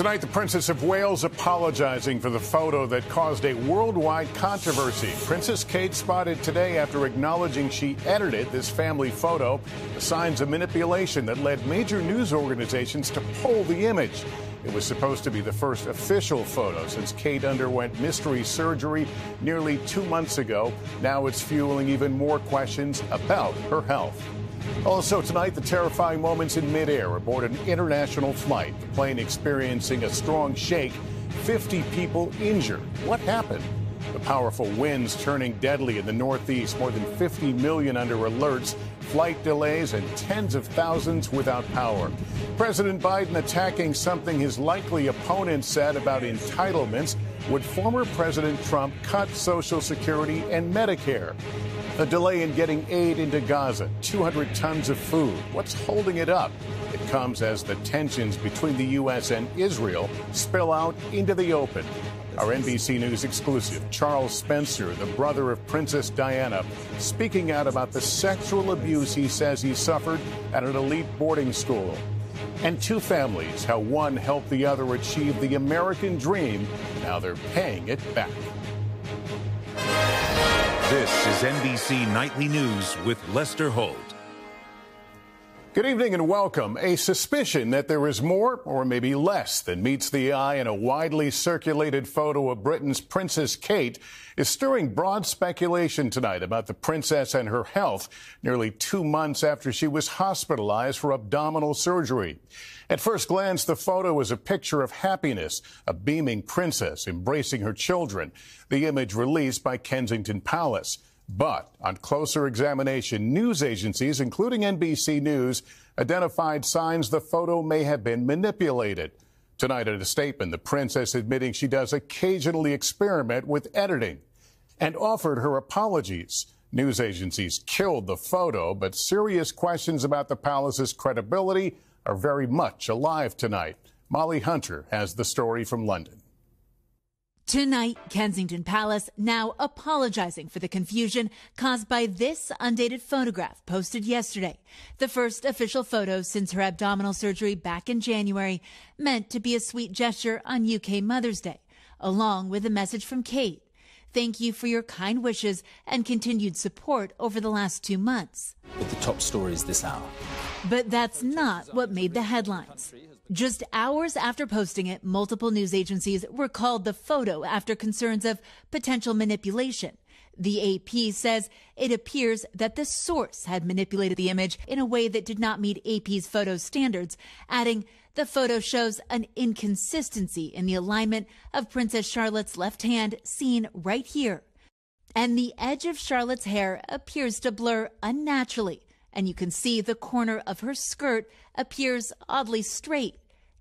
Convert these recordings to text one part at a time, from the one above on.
Tonight, the Princess of Wales apologizing for the photo that caused a worldwide controversy. Princess Kate spotted today after acknowledging she edited this family photo, the signs of manipulation that led major news organizations to pull the image. It was supposed to be the first official photo since Kate underwent mystery surgery nearly two months ago. Now it's fueling even more questions about her health. Also tonight, the terrifying moments in midair aboard an international flight. The plane experiencing a strong shake, 50 people injured. What happened? The powerful winds turning deadly in the Northeast, more than 50 million under alerts, flight delays, and tens of thousands without power. President Biden attacking something his likely opponent said about entitlements. Would former President Trump cut Social Security and Medicare? A delay in getting aid into Gaza, 200 tons of food. What's holding it up? It comes as the tensions between the U.S. and Israel spill out into the open. Our NBC News exclusive, Charles Spencer, the brother of Princess Diana, speaking out about the sexual abuse he says he suffered at an elite boarding school. And two families, how one helped the other achieve the American dream. Now they're paying it back. This is NBC Nightly News with Lester Holt. Good evening and welcome. A suspicion that there is more or maybe less than meets the eye in a widely circulated photo of Britain's Princess Kate is stirring broad speculation tonight about the princess and her health nearly two months after she was hospitalized for abdominal surgery. At first glance, the photo is a picture of happiness, a beaming princess embracing her children, the image released by Kensington Palace. But on closer examination, news agencies, including NBC News, identified signs the photo may have been manipulated. Tonight, in a statement, the princess admitting she does occasionally experiment with editing and offered her apologies. News agencies killed the photo, but serious questions about the palace's credibility are very much alive tonight. Molly Hunter has the story from London. Tonight, Kensington Palace now apologizing for the confusion caused by this undated photograph posted yesterday. The first official photo since her abdominal surgery back in January, meant to be a sweet gesture on UK Mother's Day, along with a message from Kate. Thank you for your kind wishes and continued support over the last two months. But the top stories this hour. But that's not what made the headlines. Just hours after posting it, multiple news agencies recalled the photo after concerns of potential manipulation. The AP says it appears that the source had manipulated the image in a way that did not meet AP's photo standards, adding, the photo shows an inconsistency in the alignment of Princess Charlotte's left hand seen right here. And the edge of Charlotte's hair appears to blur unnaturally, and you can see the corner of her skirt appears oddly straight.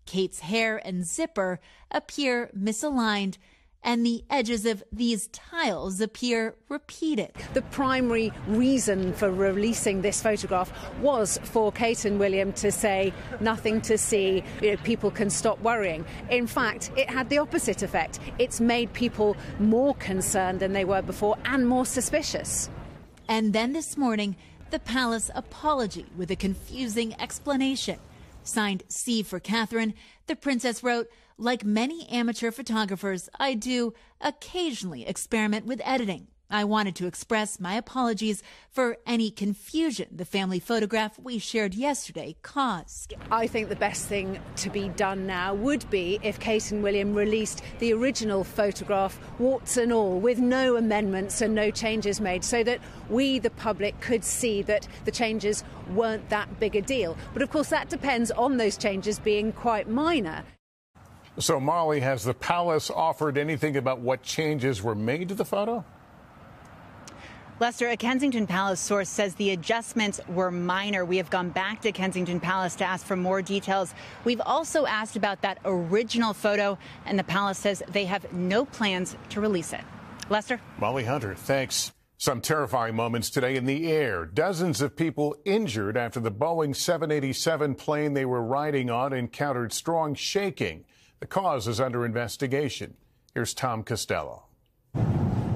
Kate's hair and zipper appear misaligned and the edges of these tiles appear repeated. The primary reason for releasing this photograph was for Kate and William to say nothing to see, you know, people can stop worrying. In fact, it had the opposite effect. It's made people more concerned than they were before and more suspicious. And then this morning, the palace apology with a confusing explanation. Signed C for Catherine, the princess wrote, like many amateur photographers, I do occasionally experiment with editing. I wanted to express my apologies for any confusion the family photograph we shared yesterday caused. I think the best thing to be done now would be if Kate and William released the original photograph, warts and all, with no amendments and no changes made, so that we, the public, could see that the changes weren't that big a deal. But of course, that depends on those changes being quite minor. So, Molly, has the palace offered anything about what changes were made to the photo? Lester, a Kensington Palace source says the adjustments were minor. We have gone back to Kensington Palace to ask for more details. We've also asked about that original photo, and the palace says they have no plans to release it. Lester? Molly Hunter, thanks. Some terrifying moments today in the air. Dozens of people injured after the Boeing 787 plane they were riding on encountered strong shaking. The cause is under investigation. Here's Tom Costello.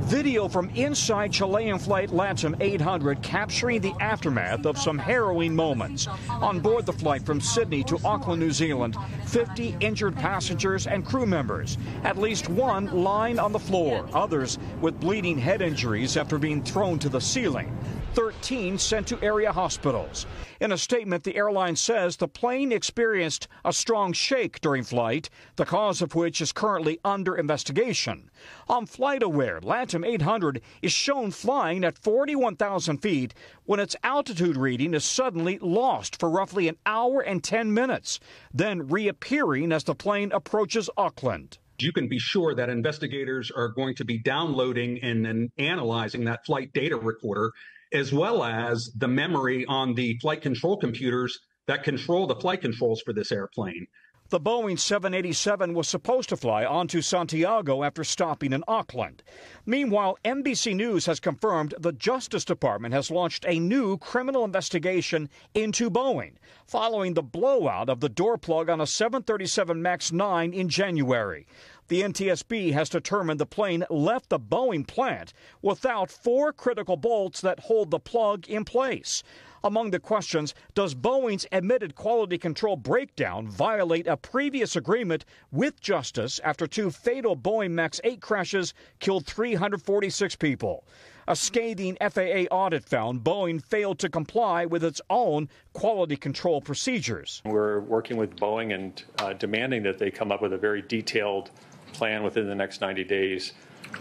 Video from inside Chilean flight LATAM 800 capturing the aftermath of some harrowing moments. On board the flight from Sydney to Auckland, New Zealand, 50 injured passengers and crew members. At least one lying on the floor, others with bleeding head injuries after being thrown to the ceiling. 13 sent to area hospitals. In a statement, the airline says the plane experienced a strong shake during flight, the cause of which is currently under investigation. On FlightAware, LATAM 800 is shown flying at 41,000 feet when its altitude reading is suddenly lost for roughly an hour and 10 minutes, then reappearing as the plane approaches Auckland you can be sure that investigators are going to be downloading and, and, analyzing that flight data recorder as well as the memory on the flight control computers that control the flight controls for this airplane. The Boeing 787 was supposed to fly on to Santiago after stopping in Auckland. Meanwhile, NBC News has confirmed the Justice Department has launched a new criminal investigation into Boeing following the blowout of the door plug on a 737 MAX 9 in January. The NTSB has determined the plane left the Boeing plant without four critical bolts that hold the plug in place. Among the questions, does Boeing's admitted quality control breakdown violate a previous agreement with Justice after two fatal Boeing MAX 8 crashes killed 346 people? A scathing FAA audit found Boeing failed to comply with its own quality control procedures. We're working with Boeing and uh, demanding that they come up with a very detailed plan within the next 90 days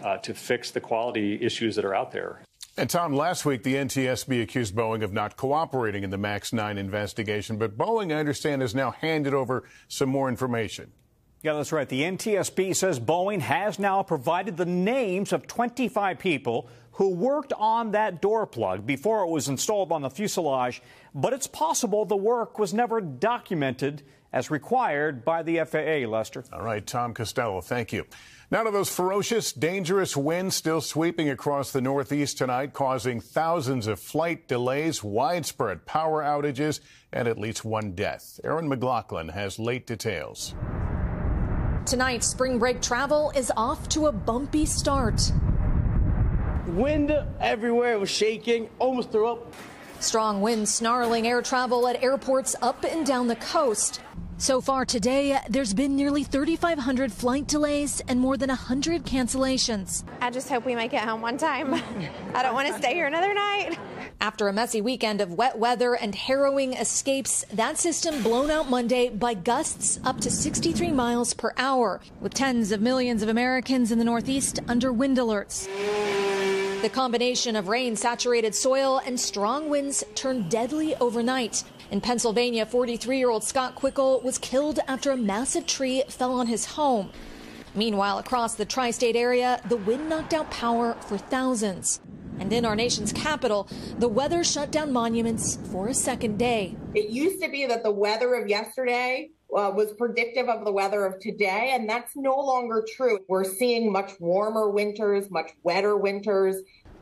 uh, to fix the quality issues that are out there. And Tom, last week the NTSB accused Boeing of not cooperating in the MAX 9 investigation, but Boeing, I understand, has now handed over some more information. Yeah, that's right. The NTSB says Boeing has now provided the names of 25 people who worked on that door plug before it was installed on the fuselage, but it's possible the work was never documented as required by the FAA, Lester. All right, Tom Costello, thank you. Now to those ferocious, dangerous winds still sweeping across the Northeast tonight, causing thousands of flight delays, widespread power outages, and at least one death. Erin McLaughlin has late details. Tonight, spring break travel is off to a bumpy start. Wind everywhere, was shaking, almost threw up. Strong winds snarling air travel at airports up and down the coast. So far today, there's been nearly 3,500 flight delays and more than 100 cancellations. I just hope we make it home one time. I don't want to stay here another night. After a messy weekend of wet weather and harrowing escapes, that system blown out Monday by gusts up to 63 miles per hour, with tens of millions of Americans in the Northeast under wind alerts. The combination of rain saturated soil and strong winds turned deadly overnight. In Pennsylvania, 43 year old Scott Quickle was killed after a massive tree fell on his home. Meanwhile, across the tri state area, the wind knocked out power for thousands. And in our nation's capital, the weather shut down monuments for a second day. It used to be that the weather of yesterday uh, was predictive of the weather of today, and that's no longer true. We're seeing much warmer winters, much wetter winters.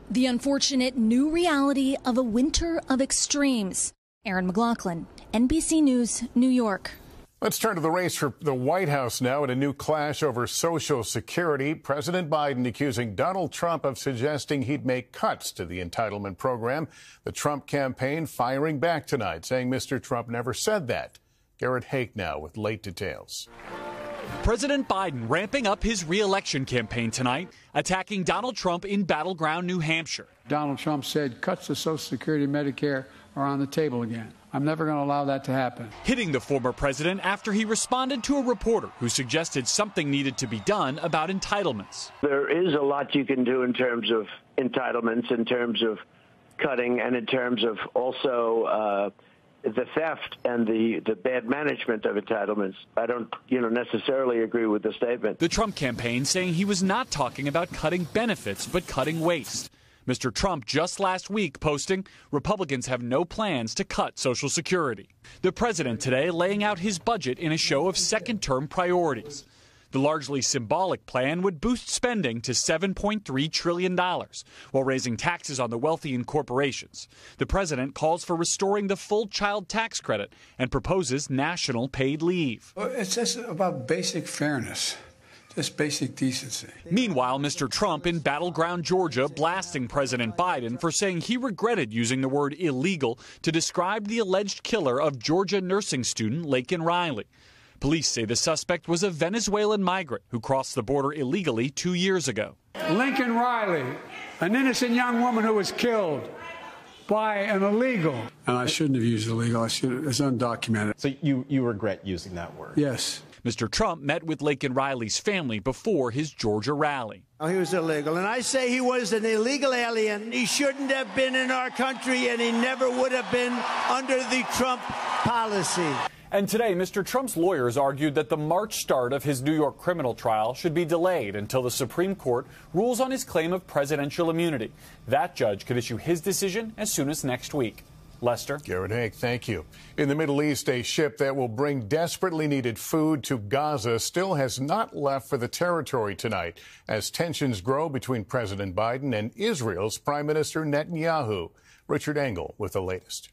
The unfortunate new reality of a winter of extremes. Erin McLaughlin, NBC News, New York. Let's turn to the race for the White House now in a new clash over Social Security. President Biden accusing Donald Trump of suggesting he'd make cuts to the entitlement program. The Trump campaign firing back tonight, saying Mr. Trump never said that. Garrett Haake now with late details. President Biden ramping up his reelection campaign tonight, attacking Donald Trump in battleground New Hampshire. Donald Trump said cuts to Social Security and Medicare are on the table again. I'm never going to allow that to happen. Hitting the former president after he responded to a reporter who suggested something needed to be done about entitlements. There is a lot you can do in terms of entitlements, in terms of cutting, and in terms of also. Uh, the theft and the, the bad management of entitlements. I don't, you know, necessarily agree with the statement. The Trump campaign saying he was not talking about cutting benefits, but cutting waste. Mr. Trump just last week posting Republicans have no plans to cut Social Security. The president today laying out his budget in a show of second term priorities. The largely symbolic plan would boost spending to $7.3 trillion while raising taxes on the wealthy and corporations. The president calls for restoring the full child tax credit and proposes national paid leave. It's just about basic fairness. Just basic decency. Meanwhile, Mr. Trump in battleground Georgia blasting President Biden for saying he regretted using the word illegal to describe the alleged killer of Georgia nursing student Laken Riley. Police say the suspect was a Venezuelan migrant who crossed the border illegally two years ago. Lincoln Riley, an innocent young woman who was killed by an illegal. And I shouldn't have used illegal. I should. have, It's undocumented. So you you regret using that word? Yes. Mr. Trump met with Laken Riley's family before his Georgia rally. Oh, he was illegal. And I say he was an illegal alien. He shouldn't have been in our country, and he never would have been under the Trump policy. And today, Mr. Trump's lawyers argued that the March start of his New York criminal trial should be delayed until the Supreme Court rules on his claim of presidential immunity. That judge could issue his decision as soon as next week. Lester. Garrett Haake, thank you. In the Middle East, a ship that will bring desperately needed food to Gaza still has not left for the territory tonight as tensions grow between President Biden and Israel's Prime Minister Netanyahu. Richard Engel with the latest.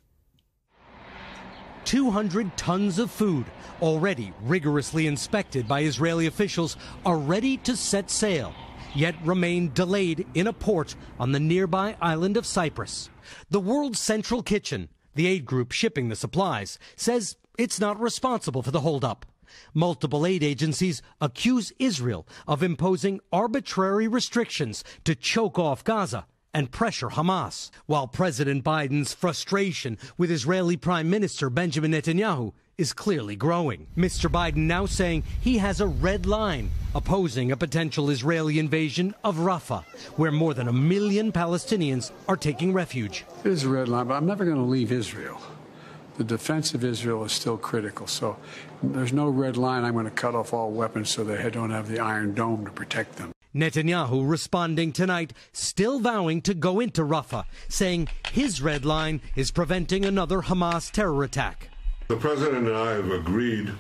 200 tons of food, already rigorously inspected by Israeli officials, are ready to set sail, yet remain delayed in a port on the nearby island of Cyprus. The World Central Kitchen, the aid group shipping the supplies, says it's not responsible for the holdup. Multiple aid agencies accuse Israel of imposing arbitrary restrictions to choke off Gaza and pressure Hamas, while President Biden's frustration with Israeli Prime Minister Benjamin Netanyahu is clearly growing. Mr. Biden now saying he has a red line opposing a potential Israeli invasion of Rafah, where more than a million Palestinians are taking refuge. It is a red line, but I'm never going to leave Israel. The defense of Israel is still critical. So there's no red line. I'm going to cut off all weapons so they don't have the Iron Dome to protect them. Netanyahu responding tonight, still vowing to go into Rafah, saying his red line is preventing another Hamas terror attack. The president and I have agreed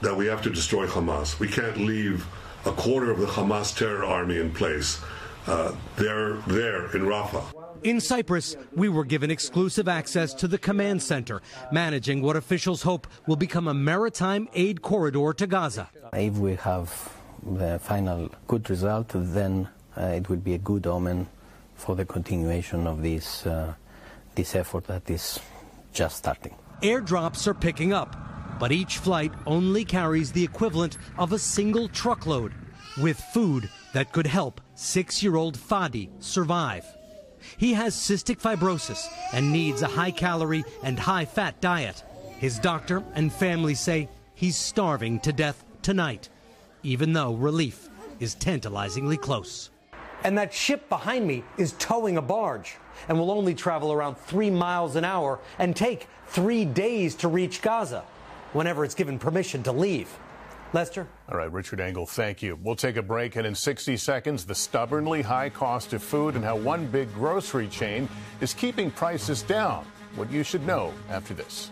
that we have to destroy Hamas. We can't leave a quarter of the Hamas terror army in place. Uh, they're there in Rafah. In Cyprus, we were given exclusive access to the command center, managing what officials hope will become a maritime aid corridor to Gaza. If we have the final good result, then uh, it will be a good omen for the continuation of this, uh, this effort that is just starting. Airdrops are picking up, but each flight only carries the equivalent of a single truckload with food that could help six year old Fadi survive. He has cystic fibrosis and needs a high calorie and high fat diet. His doctor and family say he's starving to death tonight, even though relief is tantalizingly close. And that ship behind me is towing a barge and will only travel around three miles an hour and take three days to reach Gaza whenever it's given permission to leave. Lester? All right, Richard Engel, thank you. We'll take a break, and in 60 seconds, the stubbornly high cost of food and how one big grocery chain is keeping prices down. What you should know after this.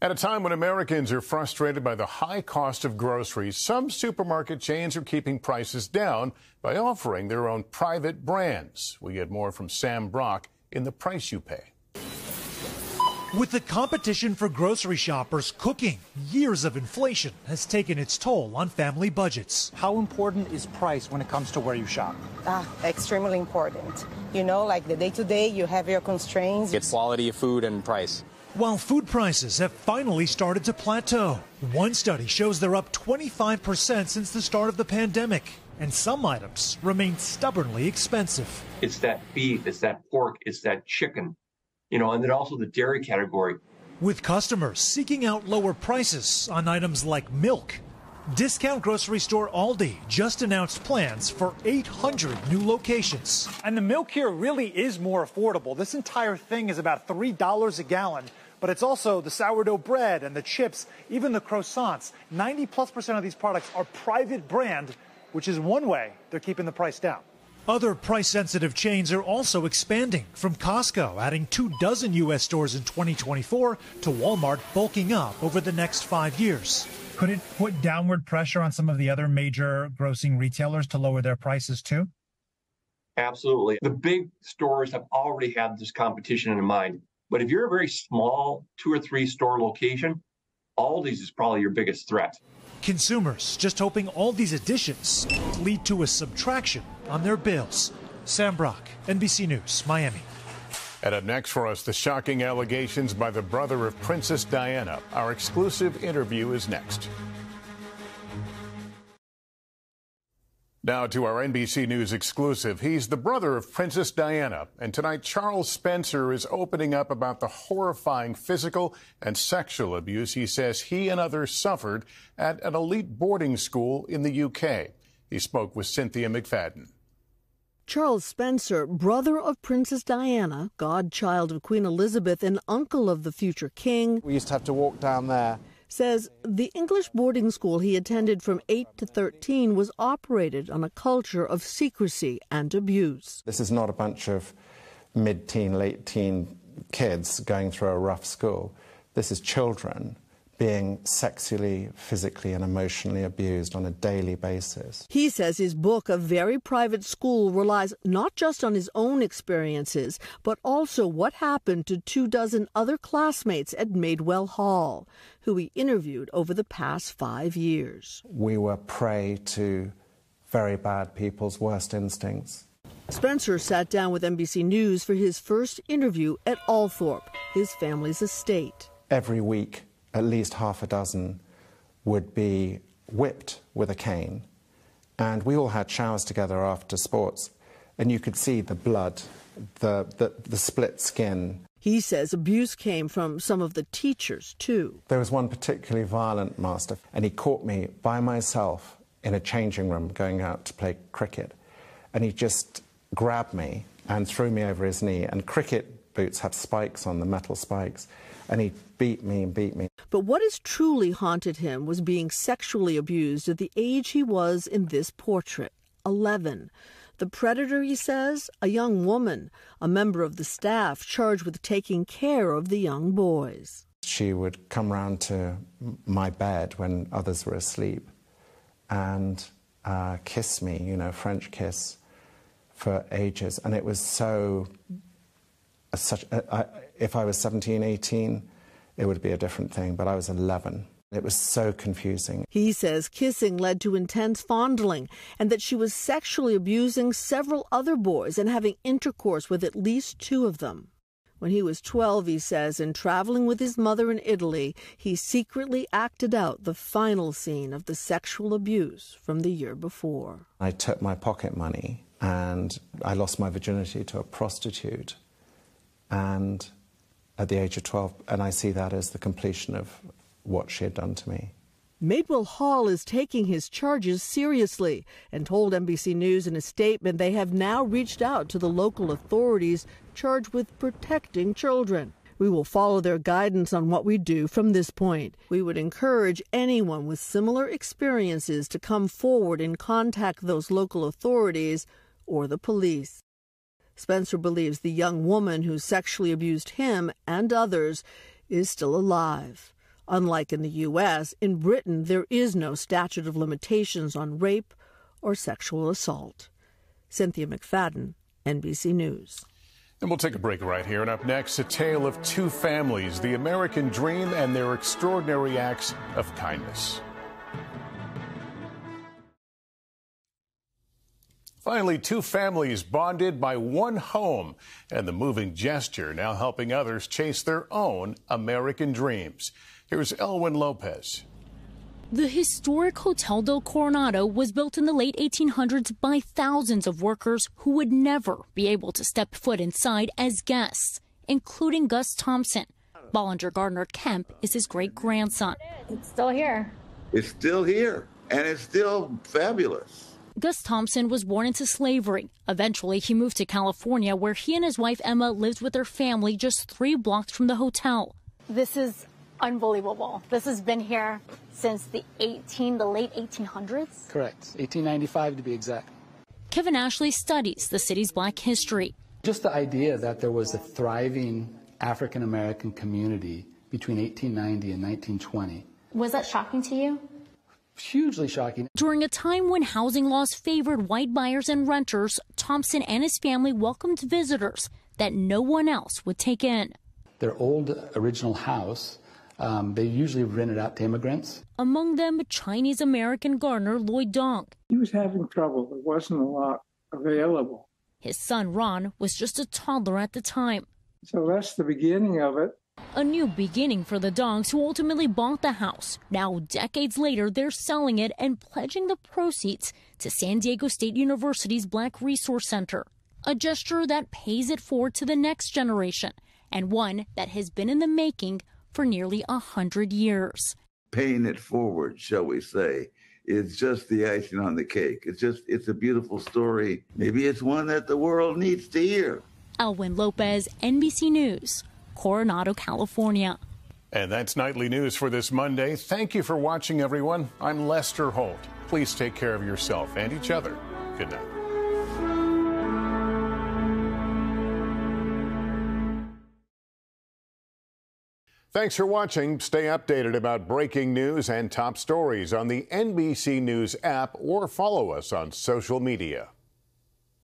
At a time when Americans are frustrated by the high cost of groceries, some supermarket chains are keeping prices down by offering their own private brands. We get more from Sam Brock in The Price You Pay. With the competition for grocery shoppers cooking, years of inflation has taken its toll on family budgets. How important is price when it comes to where you shop? Ah, extremely important. You know, like the day to day, you have your constraints. It's quality of food and price. While food prices have finally started to plateau, one study shows they're up 25% since the start of the pandemic, and some items remain stubbornly expensive. It's that beef, it's that pork, it's that chicken, you know, and then also the dairy category. With customers seeking out lower prices on items like milk, Discount grocery store Aldi just announced plans for 800 new locations. And the milk here really is more affordable. This entire thing is about $3 a gallon, but it's also the sourdough bread and the chips, even the croissants. 90 plus percent of these products are private brand, which is one way they're keeping the price down. Other price sensitive chains are also expanding, from Costco adding two dozen U.S. stores in 2024 to Walmart bulking up over the next five years. Could it put downward pressure on some of the other major grossing retailers to lower their prices too? Absolutely. The big stores have already had this competition in mind. But if you're a very small two or three store location, Aldi's is probably your biggest threat. Consumers just hoping all these additions lead to a subtraction on their bills. Sam Brock, NBC News, Miami. And up next for us, the shocking allegations by the brother of Princess Diana. Our exclusive interview is next. Now to our NBC News exclusive. He's the brother of Princess Diana. And tonight, Charles Spencer is opening up about the horrifying physical and sexual abuse he says he and others suffered at an elite boarding school in the UK. He spoke with Cynthia McFadden. Charles Spencer, brother of Princess Diana, godchild of Queen Elizabeth, and uncle of the future king. We used to have to walk down there says the English boarding school he attended from 8 to 13 was operated on a culture of secrecy and abuse. This is not a bunch of mid teen, late teen kids going through a rough school. This is children being sexually, physically, and emotionally abused on a daily basis. He says his book, A Very Private School, relies not just on his own experiences, but also what happened to two dozen other classmates at Maidwell Hall, who he interviewed over the past five years. We were prey to very bad people's worst instincts. Spencer sat down with NBC News for his first interview at Althorp, his family's estate. Every week, at least half a dozen would be whipped with a cane. And we all had showers together after sports, and you could see the blood, the, the, the split skin. He says abuse came from some of the teachers, too. There was one particularly violent master, and he caught me by myself in a changing room going out to play cricket. And he just grabbed me and threw me over his knee. And cricket boots have spikes on the metal spikes and he beat me and beat me. But what has truly haunted him was being sexually abused at the age he was in this portrait 11. The predator, he says, a young woman, a member of the staff charged with taking care of the young boys. She would come round to my bed when others were asleep and uh, kiss me, you know, French kiss for ages. And it was so such, uh, I, if I was 17, 18, it would be a different thing, but I was 11. It was so confusing. He says kissing led to intense fondling and that she was sexually abusing several other boys and having intercourse with at least two of them. When he was 12, he says, in traveling with his mother in Italy, he secretly acted out the final scene of the sexual abuse from the year before. I took my pocket money and I lost my virginity to a prostitute and at the age of 12, and I see that as the completion of what she had done to me. Maidwell Hall is taking his charges seriously and told NBC News in a statement they have now reached out to the local authorities charged with protecting children. We will follow their guidance on what we do from this point. We would encourage anyone with similar experiences to come forward and contact those local authorities or the police. Spencer believes the young woman who sexually abused him and others is still alive. Unlike in the U.S., in Britain there is no statute of limitations on rape or sexual assault. Cynthia McFadden, NBC News. And we'll take a break right here. And up next, a tale of two families, the American dream and their extraordinary acts of kindness. Finally, two families bonded by one home and the moving gesture now helping others chase their own American dreams. Here's Elwyn Lopez. The historic Hotel del Coronado was built in the late 1800s by thousands of workers who would never be able to step foot inside as guests, including Gus Thompson. Bollinger Gardner Kemp is his great grandson. It's still here. It's still here, and it's still fabulous. Gus Thompson was born into slavery. Eventually, he moved to California, where he and his wife Emma lived with their family just three blocks from the hotel. This is unbelievable. This has been here since the 18, the late 1800s. Correct, 1895 to be exact. Kevin Ashley studies the city's black history. Just the idea that there was a thriving African American community between 1890 and 1920. Was that shocking to you? Hugely shocking. During a time when housing laws favored white buyers and renters, Thompson and his family welcomed visitors that no one else would take in. Their old original house Um, they usually rented out to immigrants. Among them, Chinese American gardener Lloyd Dong. He was having trouble. There wasn't a lot available. His son Ron was just a toddler at the time. So that's the beginning of it. A new beginning for the Dongs who ultimately bought the house. Now, decades later, they're selling it and pledging the proceeds to San Diego State University's Black Resource Center. A gesture that pays it forward to the next generation, and one that has been in the making for nearly a hundred years. Paying it forward, shall we say, is just the icing on the cake. It's just, it's a beautiful story. Maybe it's one that the world needs to hear. Elwyn Lopez, NBC News, Coronado, California. And that's nightly news for this Monday. Thank you for watching, everyone. I'm Lester Holt. Please take care of yourself and each other. Good night. Thanks for watching. Stay updated about breaking news and top stories on the NBC News app or follow us on social media.